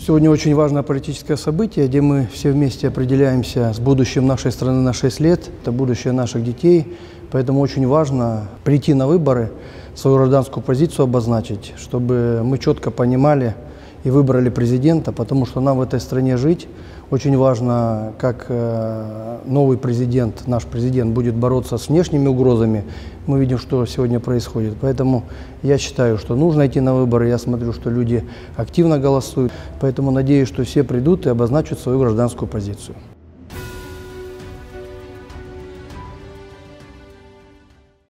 Сегодня очень важное политическое событие, где мы все вместе определяемся с будущим нашей страны на 6 лет. Это будущее наших детей. Поэтому очень важно прийти на выборы, свою гражданскую позицию обозначить, чтобы мы четко понимали и выбрали президента, потому что нам в этой стране жить. Очень важно, как э, новый президент, наш президент, будет бороться с внешними угрозами. Мы видим, что сегодня происходит. Поэтому я считаю, что нужно идти на выборы. Я смотрю, что люди активно голосуют. Поэтому надеюсь, что все придут и обозначат свою гражданскую позицию.